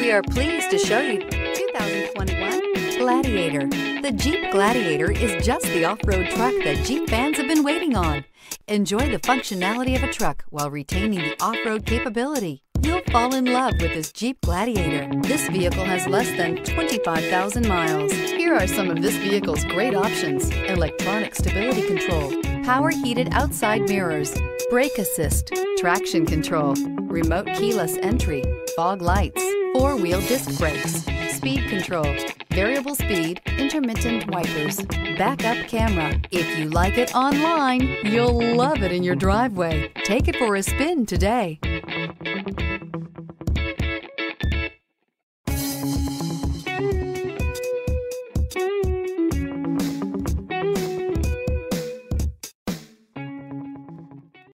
We are pleased to show you 2021 Gladiator. The Jeep Gladiator is just the off-road truck that Jeep fans have been waiting on. Enjoy the functionality of a truck while retaining the off-road capability. You'll fall in love with this Jeep Gladiator. This vehicle has less than 25,000 miles. Here are some of this vehicle's great options. Electronic stability control, power heated outside mirrors, brake assist, traction control, remote keyless entry, fog lights, four-wheel disc brakes, speed control, variable speed, intermittent wipers, backup camera. If you like it online, you'll love it in your driveway. Take it for a spin today.